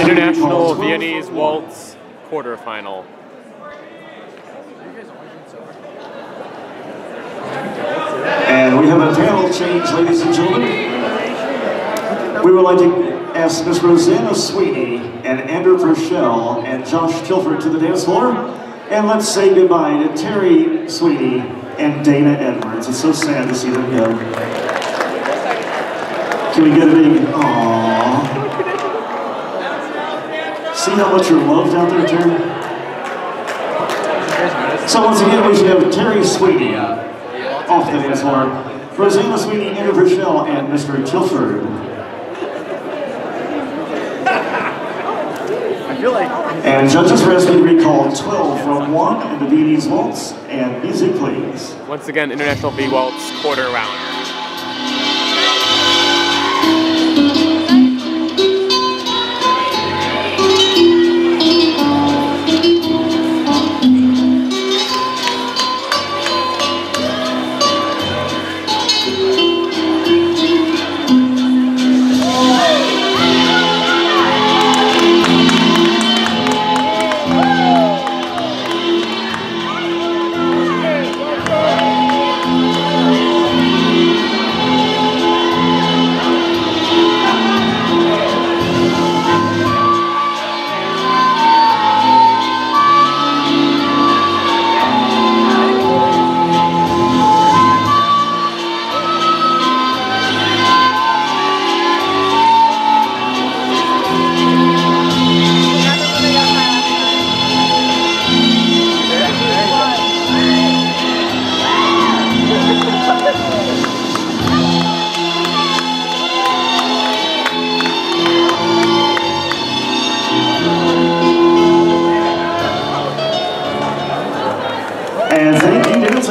International calls 12 Viennese. Waltz quarterfinal. And we have a panel change, ladies and gentlemen. We would like to ask Miss Rosanna Sweeney and Andrew Purcell and Josh Tilford to the dance floor. And let's say goodbye to Terry Sweeney and Dana Edwards. It's so sad to see them go. Can we get a big aww? See how much you're loved out there, Terry? So once again, we should have Terry Sweeney uh, off the dance floor. Rosanna Sweeney, Andrew Purcell, and Mr. Tilford. I feel like And judges asking to recall 12 from 1 in the Viennese Waltz. And music, please. Once again, International V Waltz quarter round.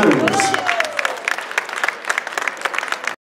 박수.